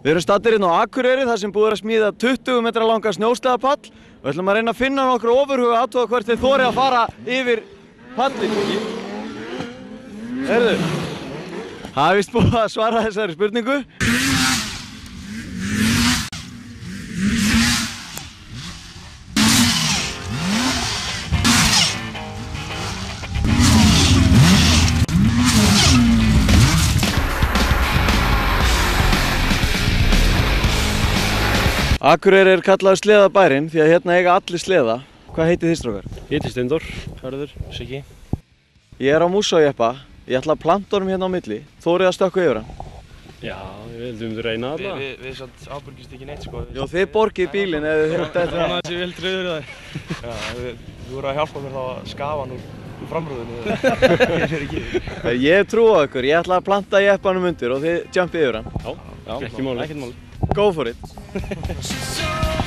Við erum stattir hérna á Akureyri þar sem búið að smíða 20 metra langa snjósleðapall og ætlum að reyna að finna nokkur ofurhuga aðtóða hvert þeir þóri að fara yfir pallin. Herðu, er vist búið að svara þessari spurningu. Akureyri er kallaður sleðabærin því að hérna eiga allir sleða. Hvað heitið þið strókar? Ég heiti Steindor, Hörður, Siggi. Ég er á Músajeppa, ég ætla að planta honum hérna á milli. Þórið að stökku yfir hann. Já, við heldum við reyna Við, alla. við, við samt ábyrgist ekki neitt sko. Jó, þið borgið bílinn ef þið þetta er Þannig að þessi vel tröður það. Já, við, við vorum að hjálpa mér þá að skafa hann úr, ekki. Ég trú á ykkur, ég ætla að planta jeppanum undir og þið jumpið yfir hann. Já, já, ekki máli. Go for it.